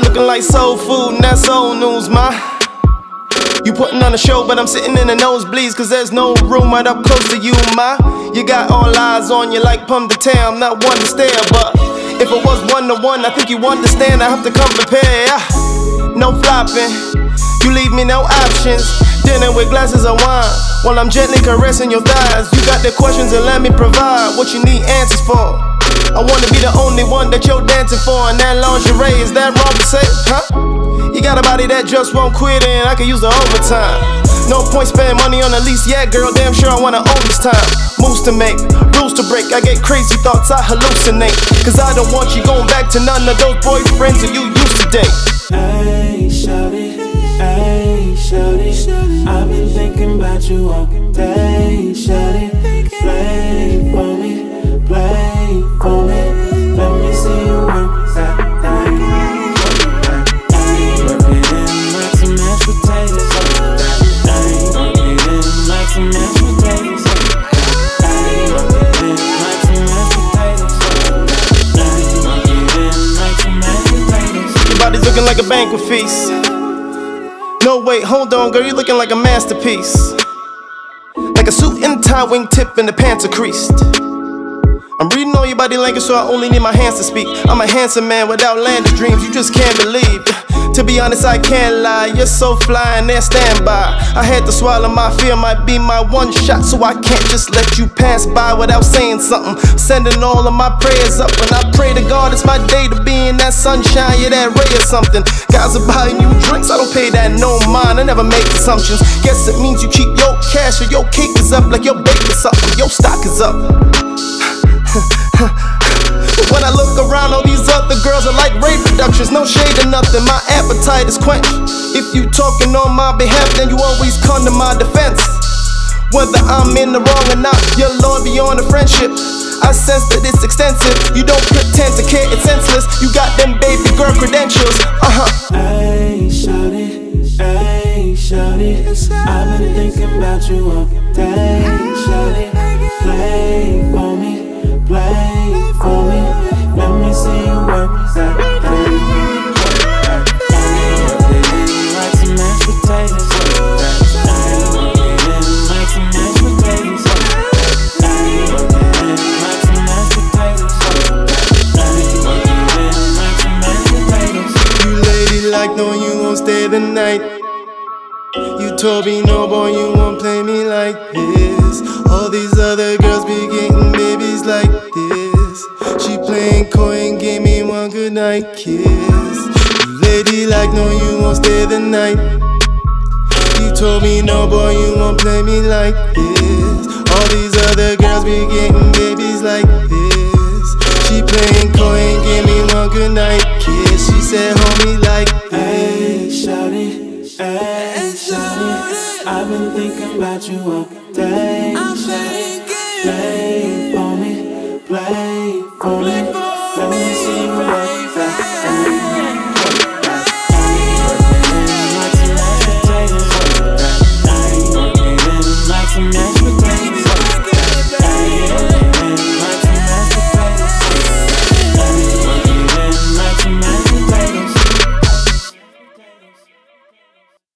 like soul food, and that's old news, ma. You putting on a show, but I'm sitting in the nosebleeds, cause there's no room right up close to you, ma. You got all eyes on you like Pum de Tam, not one to stare, but if it was one to one, I think you understand. I have to come prepared. No flopping, you leave me no options. Dinner with glasses of wine while I'm gently caressing your thighs. You got the questions and let me provide what you need answers for. I wanna be the only one that you're dancing for, and that lingerie is that wrong to say, huh? You got a body that just won't quit, and I can use the overtime. No point spending money on the lease, yeah, girl. Damn sure I wanna own this time. Moves to make, rules to break. I get crazy thoughts, I hallucinate. Cause I don't want you going back to none of those boyfriends that you used to date. Hey, shawty, hey, shawty. I've been thinking about you all day, looking like a banquet feast. No, wait, hold on, girl, you're looking like a masterpiece. Like a suit and tie, wingtip, and the pants are creased. I'm reading all your body language, so I only need my hands to speak. I'm a handsome man with outlandish dreams, you just can't believe. To be honest, I can't lie, you're so fly and there standby. I had to swallow my fear, might be my one shot, so I can't just let you pass by without saying something. Sending all of my prayers up, and I pray to God it's my day to be in that sunshine, yeah, that ray or something. Guys are buying you drinks, I don't pay that no mind, I never make assumptions. Guess it means you keep your cash or your cake is up, like your bake or something, your stock is up. When I look around, all these other girls are like rape productions, no shade or nothing. My appetite is quenched. If you talking on my behalf, then you always come to my defense. Whether I'm in the wrong or not, your lord beyond the friendship. I sense that it's extensive. You don't pretend to care, it's senseless. You got them baby girl credentials. Uh huh. Hey, shawty, hey, shawty. I've been thinking about you all day, shawty. Like, no, you won't stay the night. You told me no, boy, you won't play me like this. All these other girls be getting babies like this. She playing coy and gave me one good night kiss. Lady like, no, you won't stay the night. You told me no, boy, you won't play me like this. All these other girls be getting babies like this. She playing coy and gave me one good night kiss. Said, hold me like Hey, shawty, hey, shawty. I've been thinking about you all day, shawty. Play for me, play for me.